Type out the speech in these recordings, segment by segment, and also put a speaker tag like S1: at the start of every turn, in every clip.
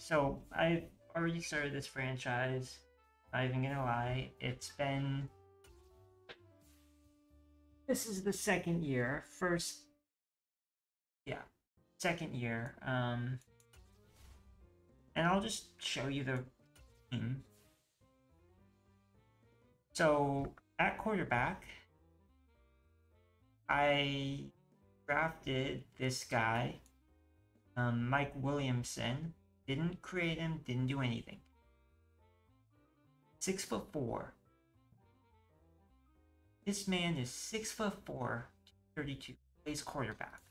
S1: so I've already started this franchise. Not even gonna lie, it's been. This is the second year. First. Yeah, second year. Um. And I'll just show you the team. So, at quarterback, I drafted this guy, um, Mike Williamson. Didn't create him, didn't do anything. Six foot four. This man is six foot four, 32, plays quarterback.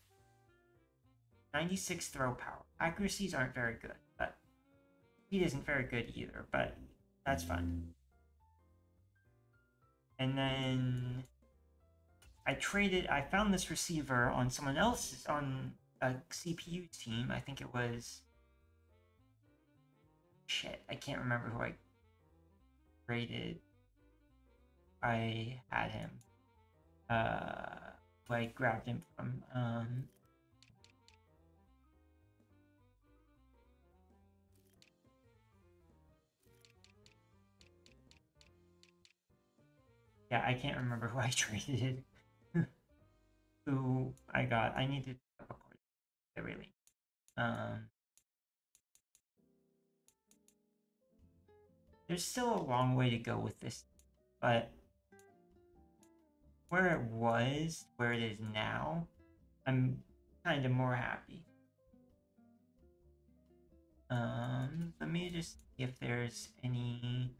S1: 96 throw power. Accuracies aren't very good, but he isn't very good either, but that's fine. And then I traded, I found this receiver on someone else's, on a CPU team. I think it was. Shit, I can't remember who I traded. I had him. Uh, who I grabbed him from. Um, yeah, I can't remember who I traded. who I got. I need to record really. Um, there's still a long way to go with this, but where it was, where it is now, I'm kind of more happy. Um, let me just see if there's any.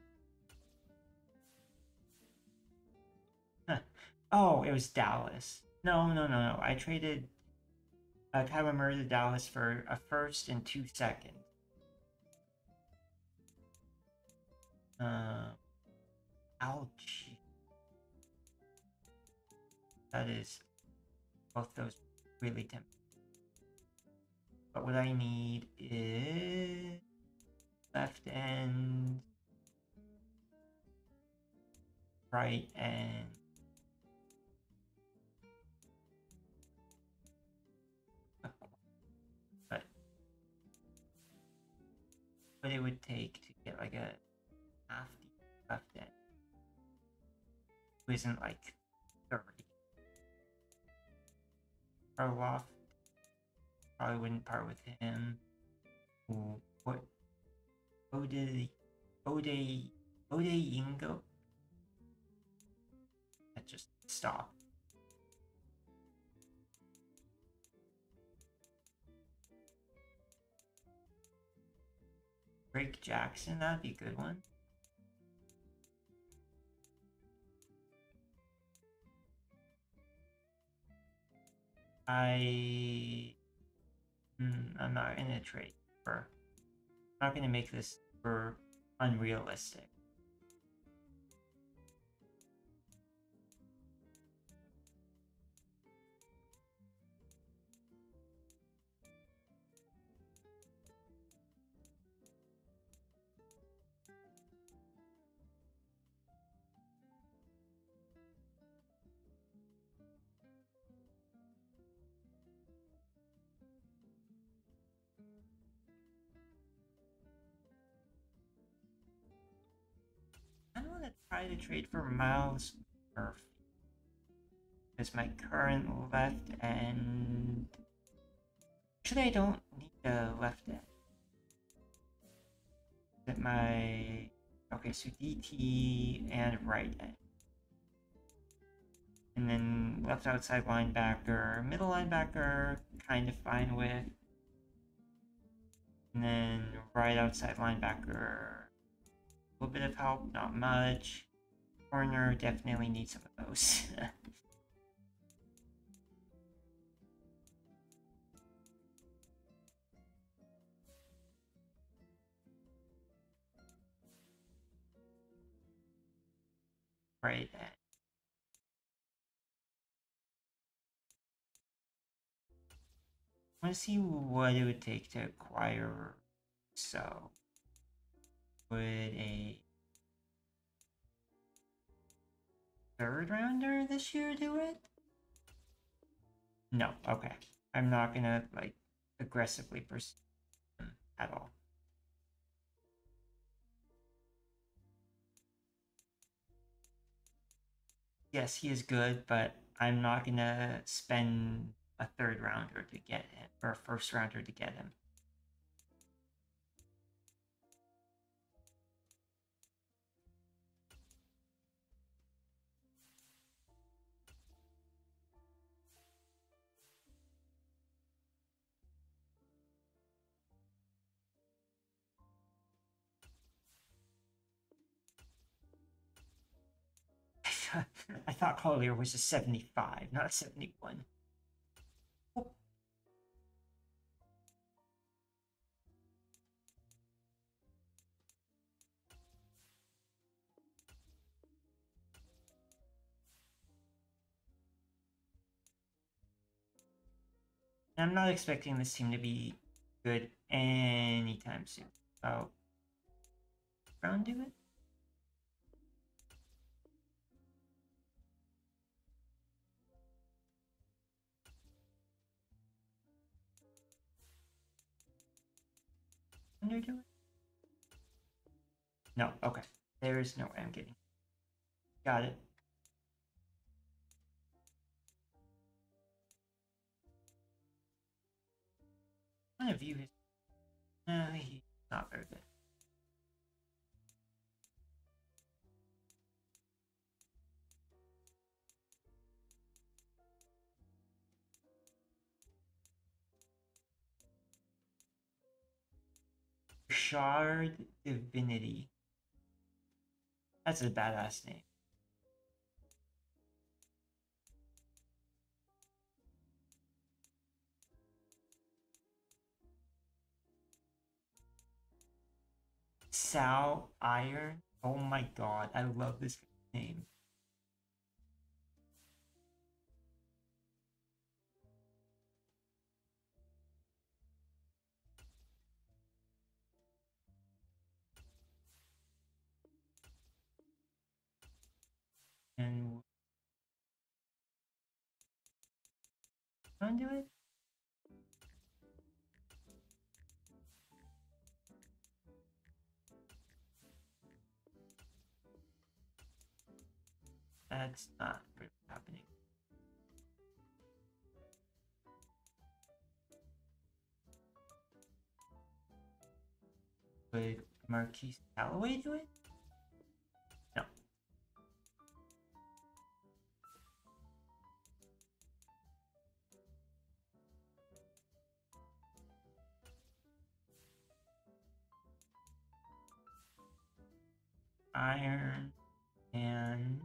S1: Huh. Oh, it was Dallas. No, no, no, no. I traded uh, Kyler Murray to Dallas for a first and two seconds. Uh, ouch. That is both those really tempting. But what I need is left end, right end. But what it would take to get like a half left end who isn't like 30. Karloff probably wouldn't part with him. Ooh, what? Ode, Ode, Ode Ingo? That just stop. Drake Jackson, that'd be a good one. I mm, I'm not gonna trade for I'm not gonna make this for unrealistic. Trade for Myles Murphy. Because my current left end. Actually, I don't need a left end. It my. Okay, so DT and right end. And then left outside linebacker, middle linebacker, kind of fine with. And then right outside linebacker, a little bit of help, not much. Corner definitely needs some of those. right. I want to see what it would take to acquire so would a third rounder this year do it? No, okay. I'm not gonna, like, aggressively pursue him at all. Yes, he is good, but I'm not gonna spend a third rounder to get him, or a first rounder to get him. I thought Collier was a 75, not a 71. I'm not expecting this team to be good anytime soon. Oh. Brown do it? Under do it? No, okay. There is no way I'm getting. Got it. kind of view his. Uh, he's not very good. Shard Divinity. That's a badass name. Sal Iron. Oh my god, I love this name. Undo it? That's not really happening. Would Marquise Callaway do it? Iron and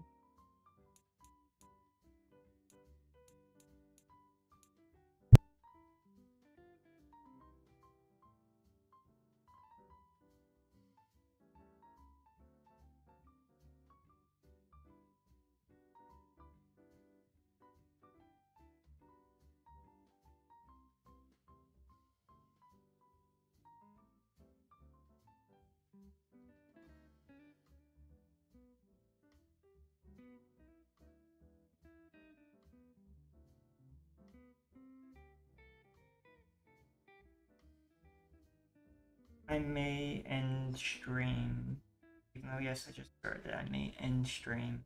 S1: I may end stream. Even though, yes, I just heard that I may end stream.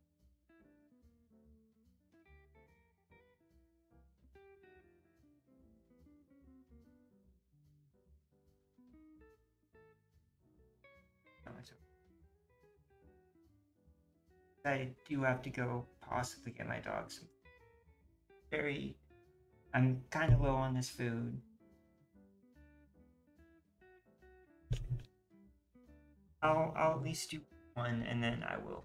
S1: I do have to go possibly get my dog some very I'm kind of low on this food. I'll I'll at least do one and then I will.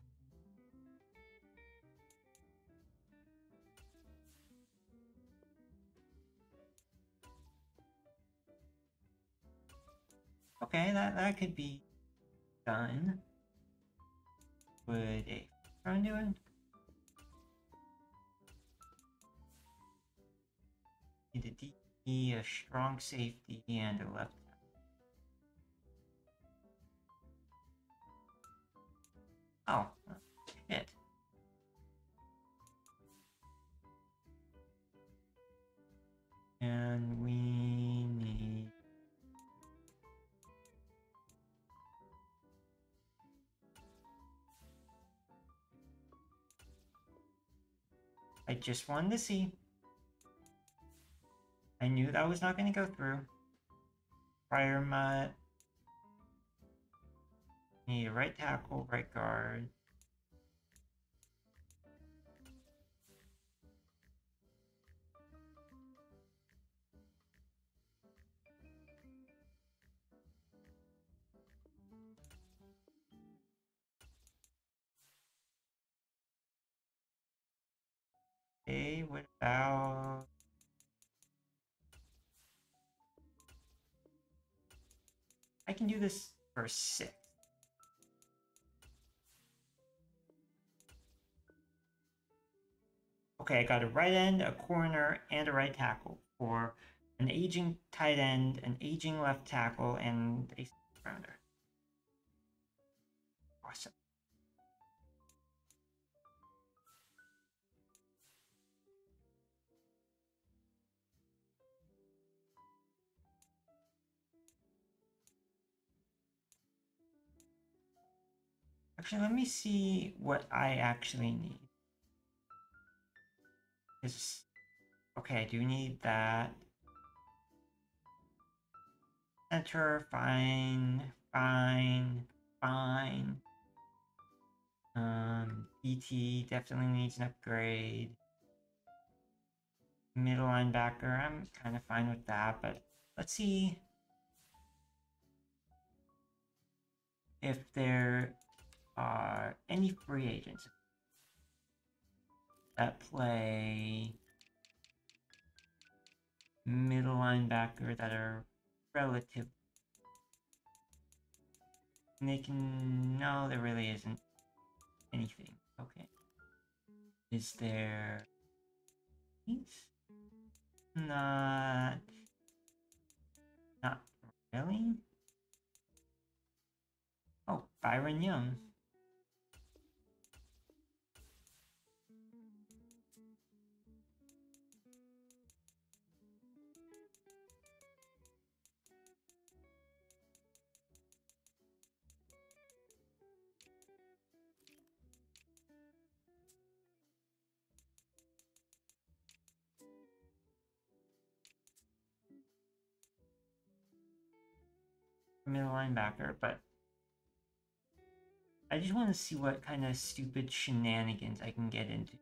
S1: Okay, that that could be done. Would a run do it? Need a DP, a strong safety, and a left Oh, shit. And we need... I just wanted to see. I knew that was not going to go through. Prior mutt. Need right tackle, right guard. Okay, what about... I can do this for six. Okay, I got a right end, a corner, and a right tackle for an aging tight end, an aging left tackle, and a rounder. Awesome. Actually, let me see what I actually need. Is okay, I do need that. Center, fine, fine, fine. Um, BT definitely needs an upgrade. Middle linebacker, I'm kind of fine with that, but let's see if there are any free agents that play middle linebacker that are relative. And they can... No, there really isn't anything. Okay. Is there... Not... Not really? Oh, Byron Young. Middle linebacker, but I just want to see what kind of stupid shenanigans I can get into.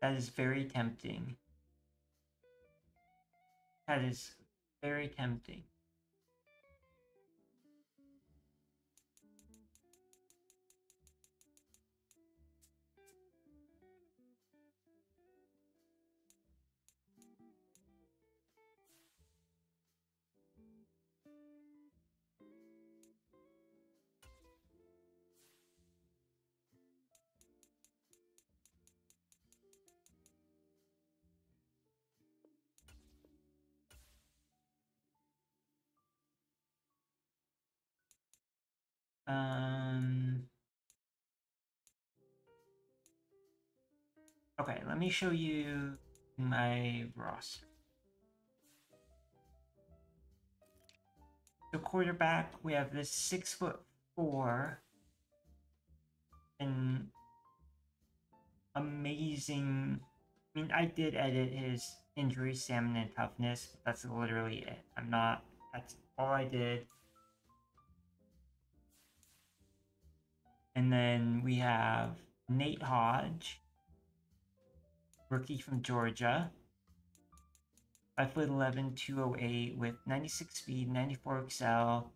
S1: That is very tempting. That is very tempting. Um, okay, let me show you my roster. So quarterback, we have this six foot four and amazing. I mean, I did edit his injury, stamina, and toughness, that's literally it. I'm not. That's all I did. And then we have Nate Hodge, rookie from Georgia. 5'11, 208 with 96 speed, 94 excel.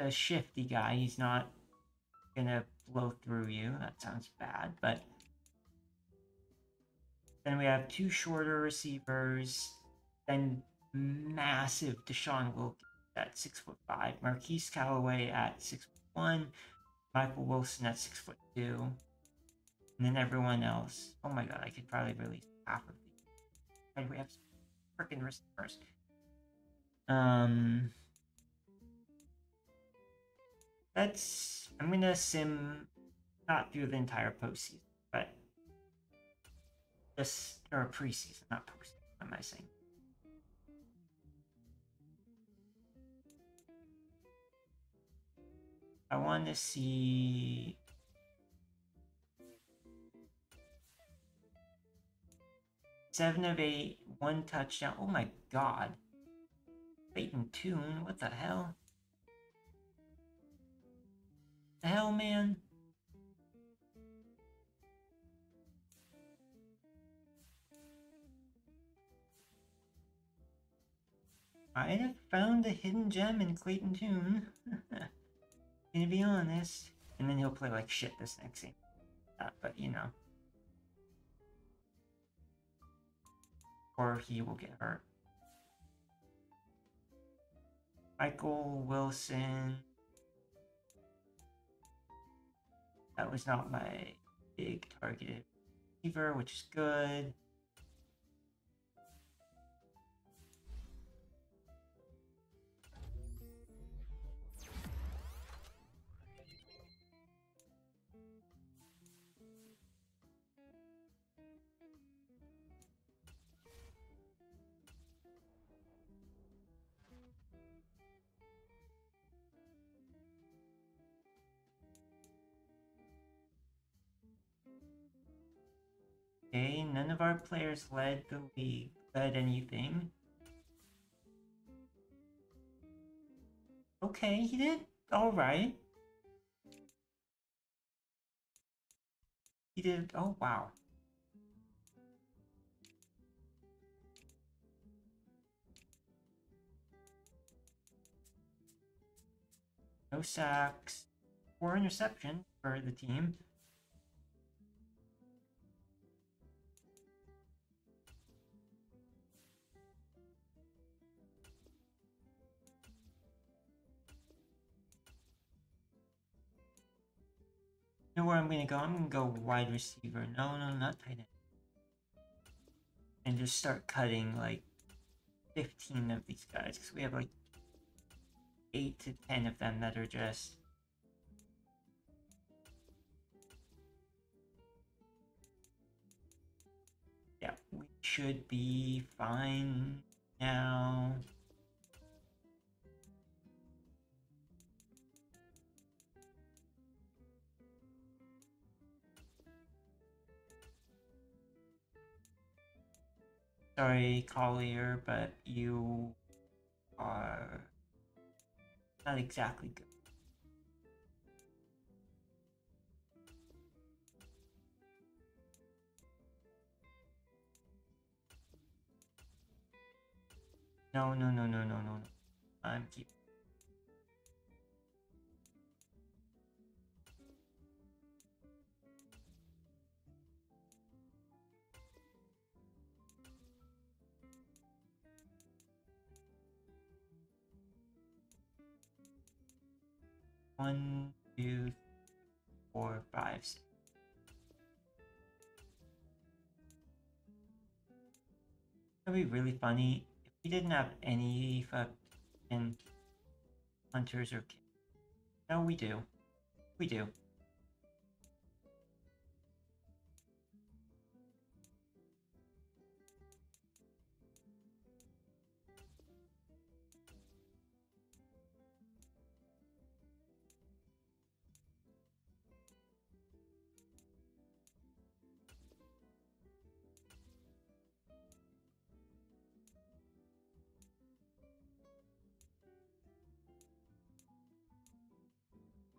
S1: A shifty guy. He's not gonna blow through you. That sounds bad, but then we have two shorter receivers, then massive Deshaun Wilkins at six foot five, Marquise Callaway at six one, Michael Wilson at six foot two, and then everyone else. Oh my god, I could probably release half of these. Do we have freaking receivers? Um, that's I'm gonna sim not through the entire postseason, but just or preseason, not postseason. What am I saying? I want to see seven of eight, one touchdown. Oh my god. Clayton Tune, what the hell? The hell, man? I have found a hidden gem in Clayton Tune. Gonna be honest. And then he'll play like shit this next game. Uh, but you know. Or he will get hurt. Michael Wilson. That was not my big targeted receiver, which is good. Okay, none of our players led the league, led anything. Okay, he did alright. He did, oh wow. No sacks, four interceptions for the team. Know where I'm gonna go? I'm gonna go wide receiver. No, no, not tight end. And just start cutting like 15 of these guys because we have like 8 to 10 of them that are just yeah we should be fine now Sorry, Collier, but you are not exactly good. No, no, no, no, no, no, no. I'm keeping. One, two, four, five, six. It'd be really funny if we didn't have any fucking hunters or kids. No, we do. We do.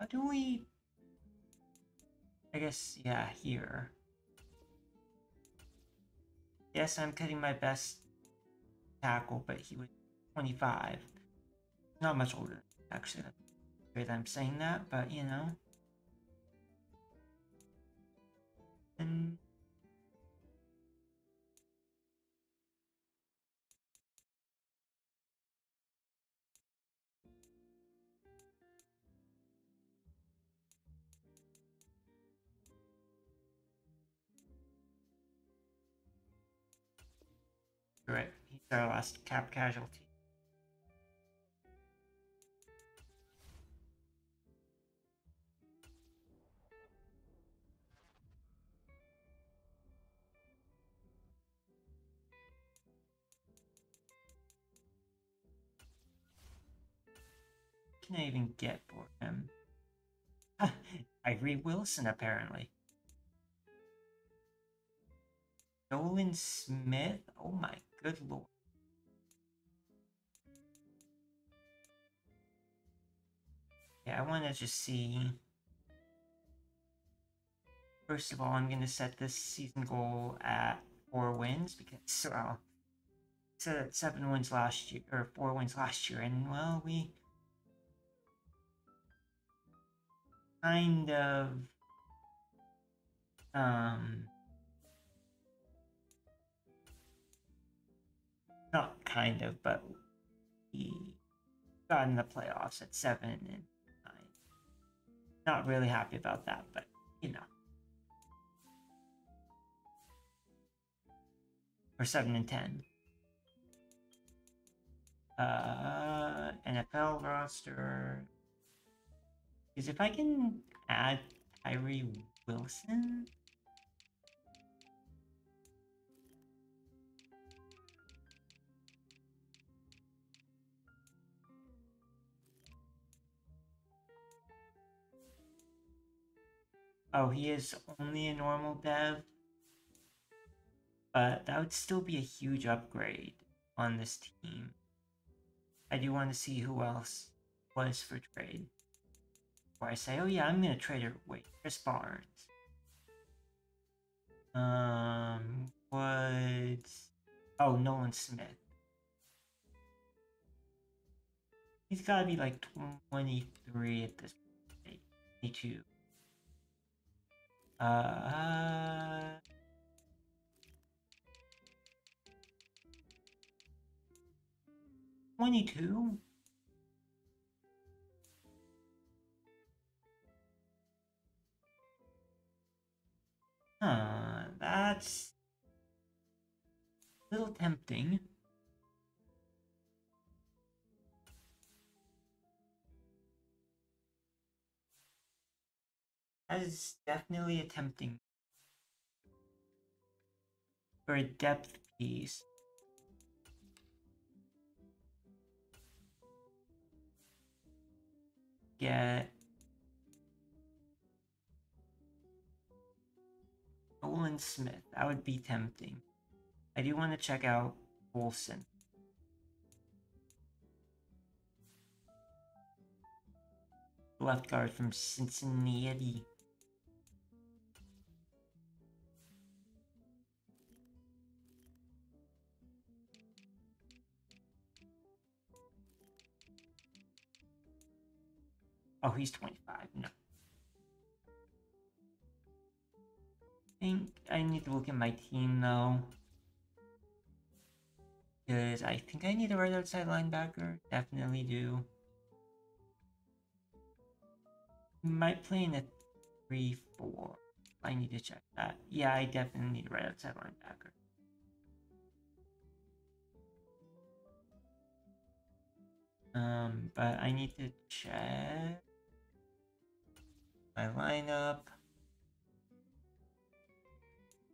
S1: Do we... I guess, yeah, here. Yes, I'm cutting my best tackle, but he was 25. Not much older, actually. Weird I'm saying that, but you know. And Our uh, last cap casualty. Can I even get for him? Tyree Wilson, apparently. Nolan Smith? Oh my good lord. Yeah, I want to just see. First of all, I'm going to set this season goal at four wins because, well, set seven wins last year, or four wins last year, and, well, we kind of, um, not kind of, but we got in the playoffs at seven and nine. Not really happy about that, but you know. Or seven and ten. Uh, NFL roster. Because if I can add Tyree Wilson, Oh, he is only a normal dev. But that would still be a huge upgrade on this team. I do want to see who else was for trade. Before I say, oh yeah, I'm going to trade her. Wait, Krys Barnes. Um, Woods. Oh, Nolan Smith. He's got to be like 23 at this point. 22. Uh, Twenty-two. Huh, that's a little tempting. That is definitely attempting for a depth piece. Get Nolan Smith. That would be tempting. I do want to check out Olsen. Left guard from Cincinnati. Oh, he's 25. No. I think I need to look at my team though. Because I think I need a right outside linebacker. Definitely do. Might play in a 3 4. I need to check that. Yeah, I definitely need a right outside linebacker. Um, but I need to check my lineup.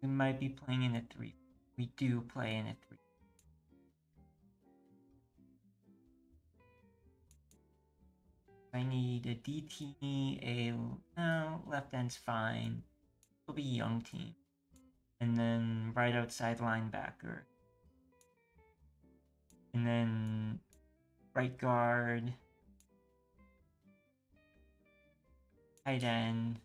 S1: We might be playing in a 3. We do play in a 3. I need a DT, a no, left end's fine. It'll be young team. And then right outside linebacker. And then right guard. Tight end.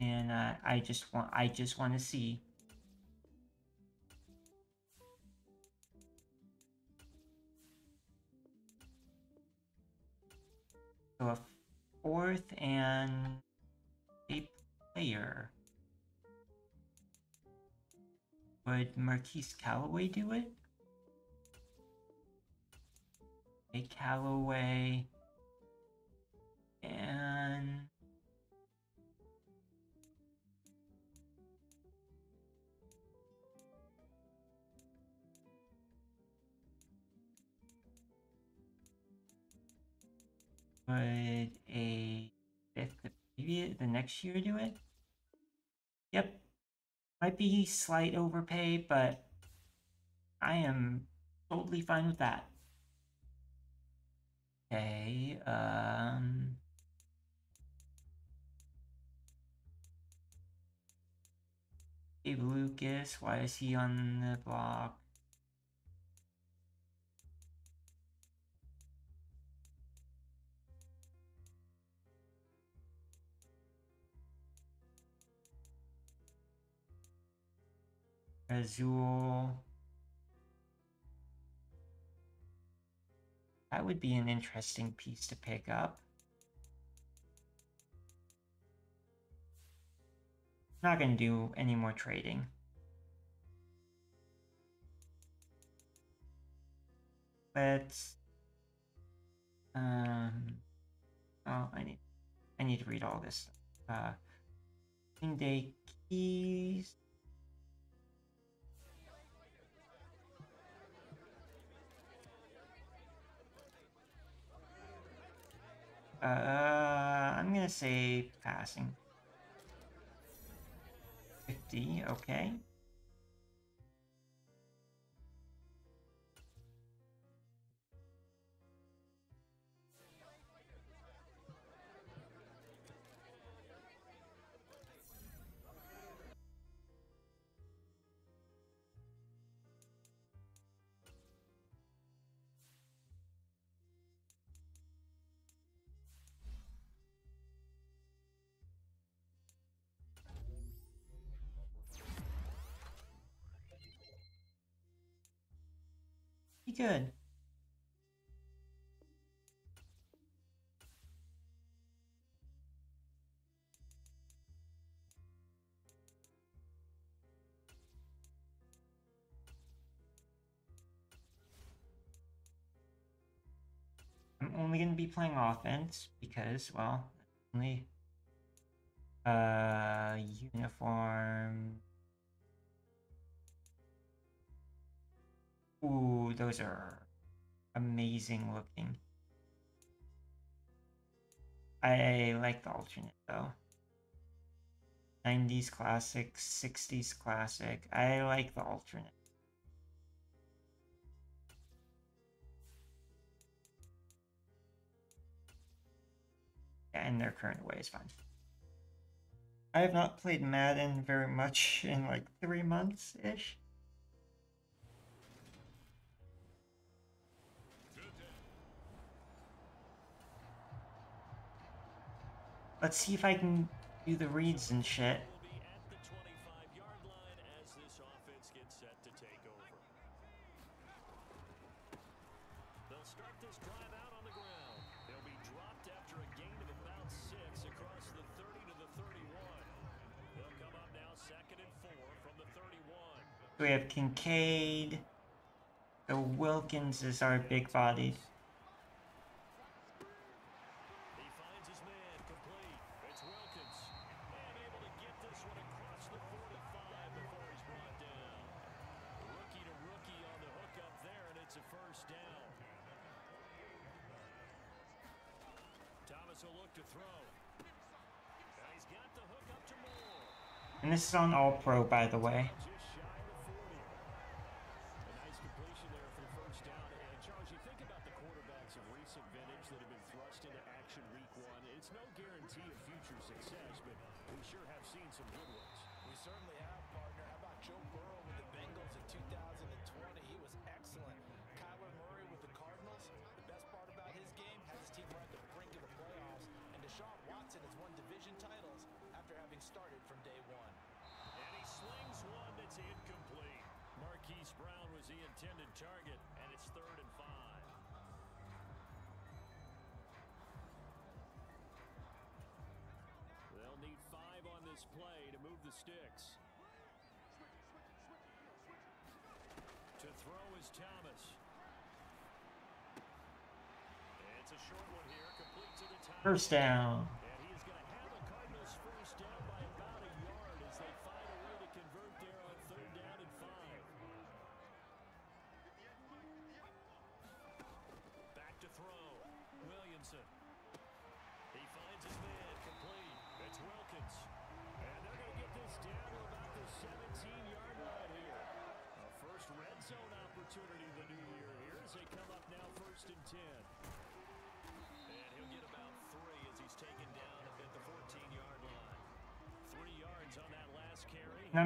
S1: And uh, I just want I just want to see So a fourth and a player. Would Marquise Callaway do it? A Callaway and Would a fifth the previous the next year do it? Yep. Might be slight overpay, but I am totally fine with that. Okay, um Abe Lucas, why is he on the block? Azul. That would be an interesting piece to pick up. Not gonna do any more trading. Let's um oh I need I need to read all this. Uh Day keys. Uh, I'm gonna say passing. 50, okay. Pretty good. I'm only going to be playing offense because, well, only uh uniform Ooh, those are amazing looking. I like the alternate though. 90s classic, 60s classic. I like the alternate. Yeah, their current way is fine. I have not played Madden very much in like three months-ish. Let's see if I can do the reads and shit. We have Kincaid. The Wilkins is our big bodied. On All Pro, by the way. First down.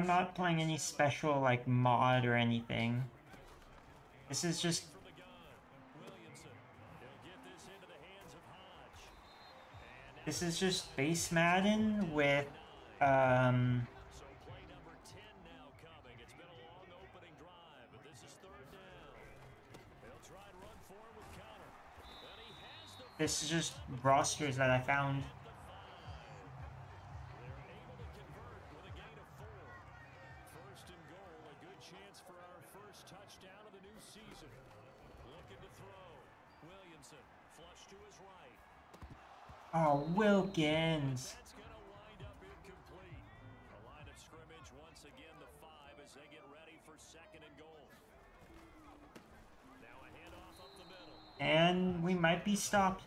S1: I'm not playing any special like mod or anything. This is just
S2: this
S1: this is just base Madden with um
S2: So play number 10 now coming. It's been a long opening drive, but this is third down. They'll try and run for it with Connor. And he has the
S1: this is just rosters that I found.
S2: the five. They're able to convert with a gain of four. First and goal, a good chance for our first touchdown of the new season. Looking to throw. Williamson, flush to his right.
S1: Oh, Wilkins.
S2: That's going to wind up incomplete. The line of scrimmage once again the five as they get ready for second and goal. Now a handoff up the middle.
S1: And we might be stopped.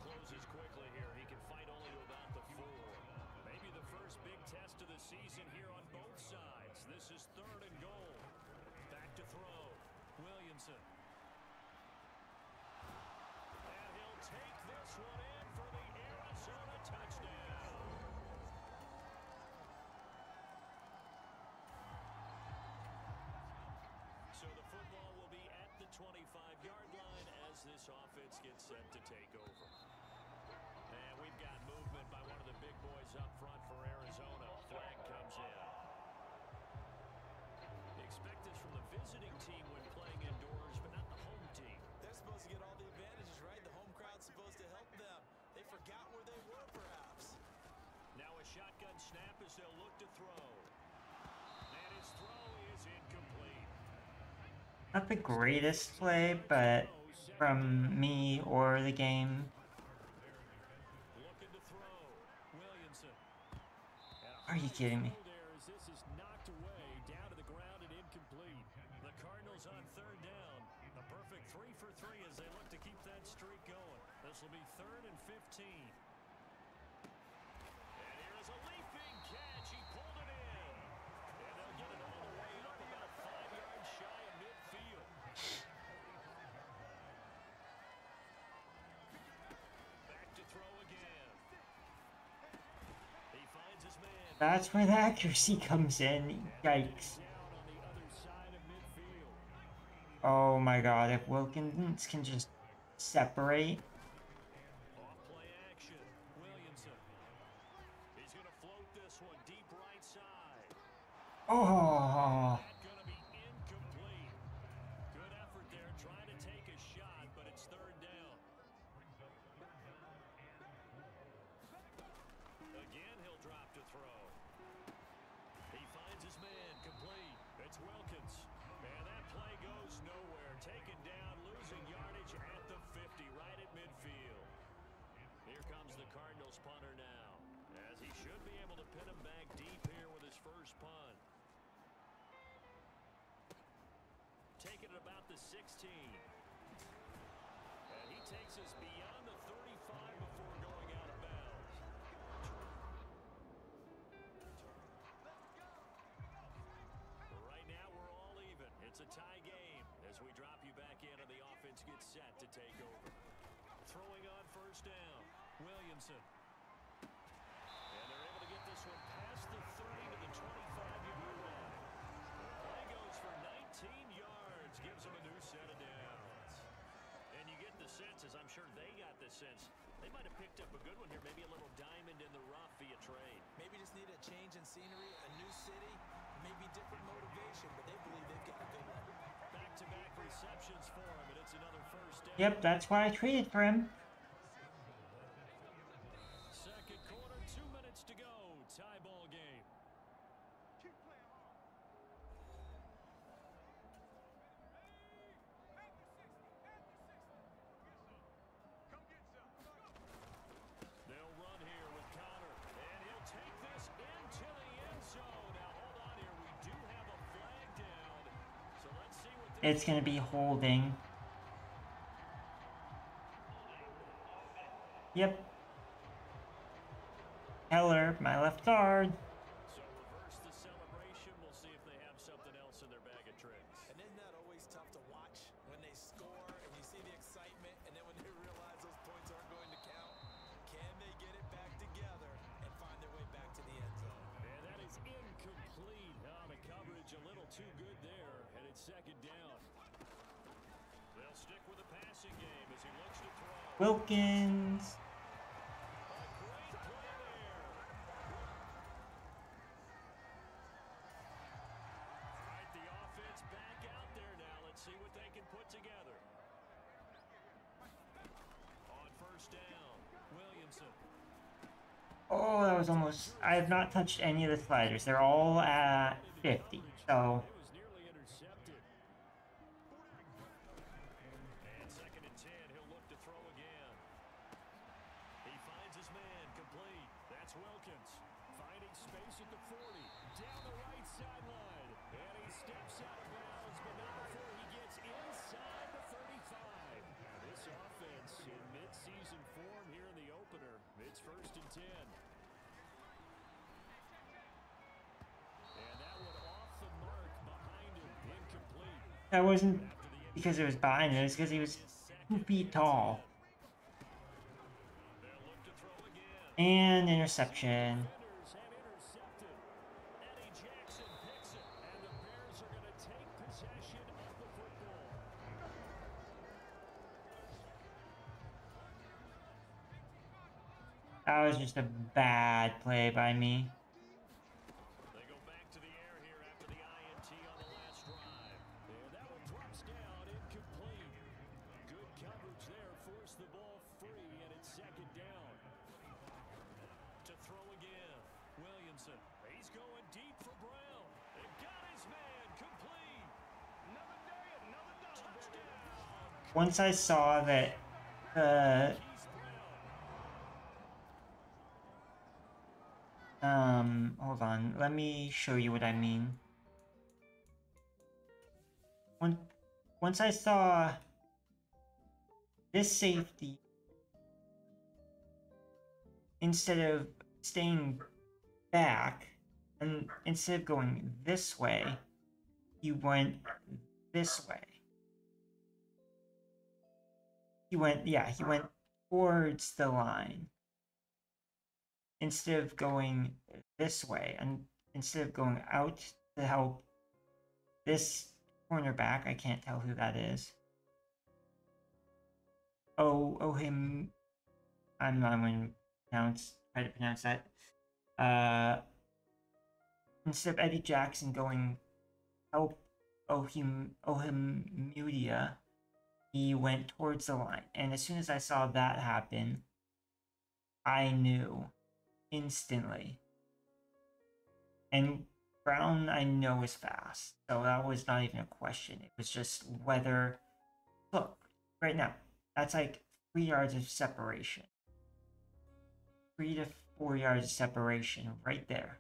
S2: 25-yard line as this offense gets set to take over. And we've got movement by one of the big boys up front for Arizona. Flag comes in. Expect this from the visiting team when playing indoors, but not the home team.
S3: They're supposed to get all the advantages, right? The home crowd's supposed to help them. They forgot where they were, perhaps.
S2: Now a shotgun snap as they'll look to throw.
S1: Not the greatest play, but from me or the game. Are you kidding me? That's where the accuracy comes in. Yikes. Oh my god, if Wilkins can just separate.
S2: Off as I'm sure they got the sense, they might have picked up a good one here, maybe a little diamond in the rough via trade.
S3: Maybe just need a change in scenery, a new city, maybe different motivation, but they believe they've got a good one.
S2: Back-to-back receptions for him, and it's another first down.
S1: yep, that's why I traded for him.
S2: It's going to
S1: be holding. Yep. Heller, my left guard.
S2: So reverse the celebration. We'll see if they have something else in their bag of tricks.
S3: And isn't that always tough to watch when
S1: they
S2: score and you see the excitement and then when they realize those points aren't going to count? Can they get it back together and find
S3: their way back to the end zone?
S2: And that is incomplete. Oh, the coverage a little too good there. And it's second down. Williamson.
S1: Oh, that was almost. I have not touched any of the sliders. They're all at 50. So,
S2: It was nearly intercepted. And second and ten, he'll look to throw again. He finds his man complete. That's Wilkins. Finding space at the 40. Down the right sideline. And he steps out of bounds, but not before he gets inside the 35. This offense in mid-season form here in the opener. It's first and ten. And that one off the mark behind him. Incomplete.
S1: that wasn't because it was behind it, it was because he was two feet tall. And interception. That was just a bad play by me.
S2: They go back to the air here after the INT on the last drive. And that one drops down, incomplete. Good coverage there, forced the ball free, and it's second down. To throw again, Williamson. He's going deep for Brown. And got his man complete. Another day, another touchdown.
S1: Once I saw that uh,
S2: Keith Brown.
S1: Um, hold on. Let me show you what I mean. Once I saw this safety, instead of staying back, and instead of going this way, you went this way. He went, yeah, he went towards the line instead of going this way and instead of going out to help this cornerback, I can't tell who that is. Oh, oh, him. I'm not going to pronounce, try to pronounce that. Uh, instead of Eddie Jackson going help Ohim, Ohim Mudia, he went towards the line. And as soon as I saw that happen, I knew instantly. And Brown, I know, is fast. So that was not even a question. It was just whether. Look, right now, that's like three yards of separation. Three to four yards of separation right there.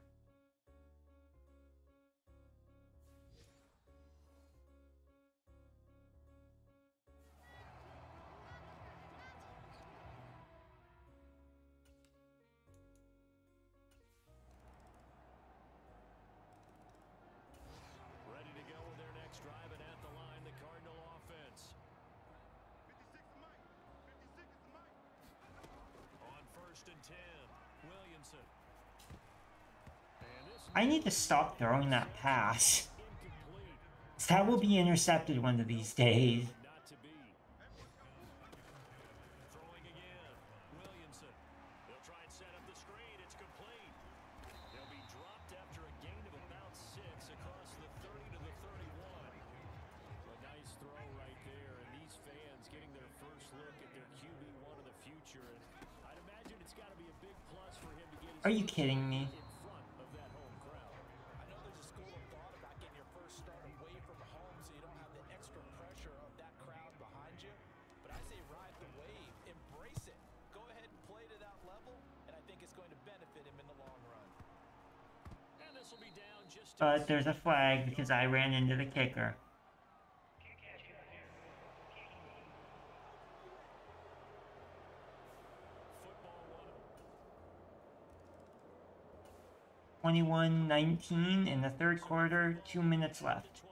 S1: I need to stop throwing that pass. That will be intercepted one of these days.
S2: Are you kidding Throwing again. Williamson. They'll try and set up the screen. It's complete. They'll be dropped after a gain of about six across the 30 to the 31. A nice throw right there, and these fans getting their first look at their QB1 of the future. And I'd imagine it's got to be a big plus for him to get his
S1: Are you
S2: first
S1: kidding
S2: start
S1: me?
S2: in front of that home crowd.
S3: I know there's a school of thought about getting your first start away from home so you don't have the extra pressure of that crowd behind you. But I say ride the wave, embrace it. Go ahead and play to that level, and I think it's going to benefit him in the long run.
S2: And this will be down just
S1: But there's a flag because I ran into the kicker.
S2: football one.
S1: 21 19 in the third quarter, two minutes left.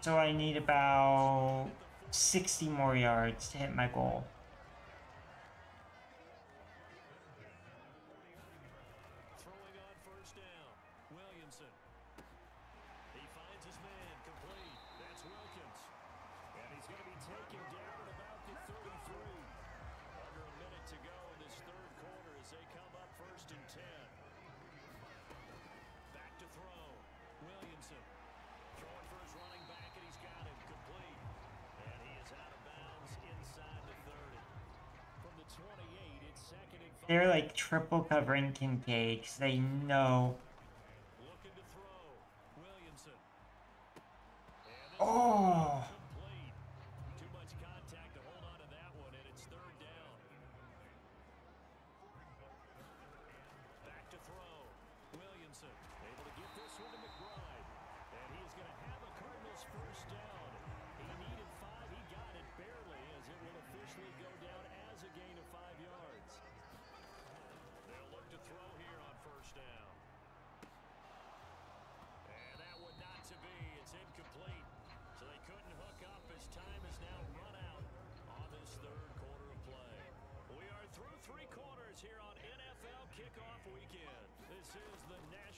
S2: So I need about 60 more yards to hit my goal. triple covering Kincaid because they know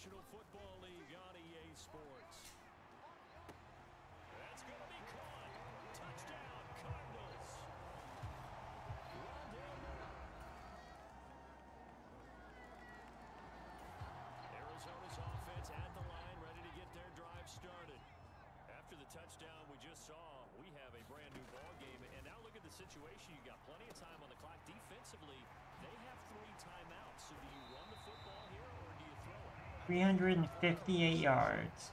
S3: National Football League on EA Sports. That's going to be caught. Touchdown, Cardinals. Arizona's offense at the line, ready to get their drive started. After the touchdown we just saw, we have a brand new ball game. And now look at the situation. You've got plenty of time on the clock. Defensively, they have three timeouts. So do you
S2: 358 yards.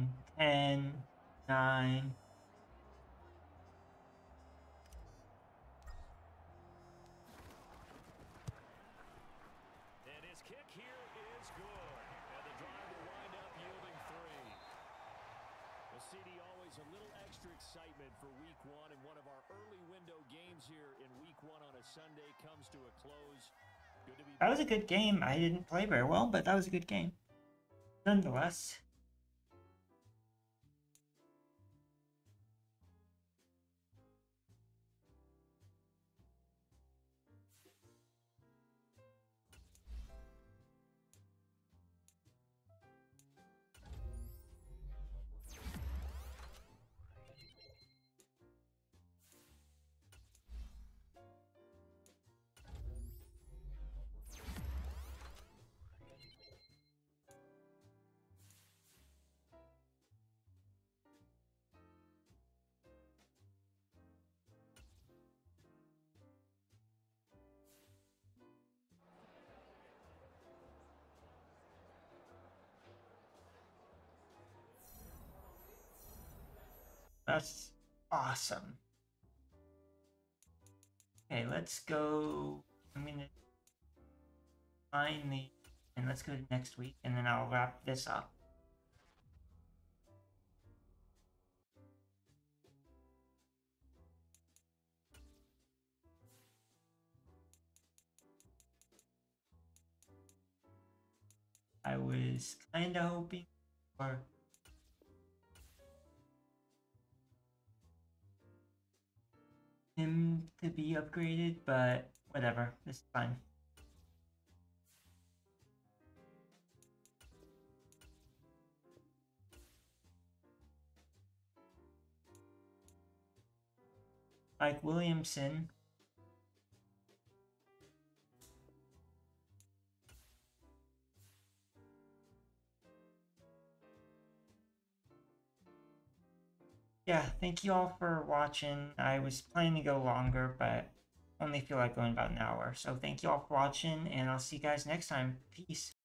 S3: good
S2: game. I
S1: didn't play very well, but that was a good game. Nonetheless. That's awesome. Okay, let's go. I'm gonna find the and let's go to next week and then I'll wrap this up. I was kind of hoping for him to be upgraded, but whatever, this is fine. Mike Williamson. Yeah, thank you all for watching. I was planning to go longer, but only feel like going about an hour. So thank you all for watching, and I'll see you guys next time. Peace.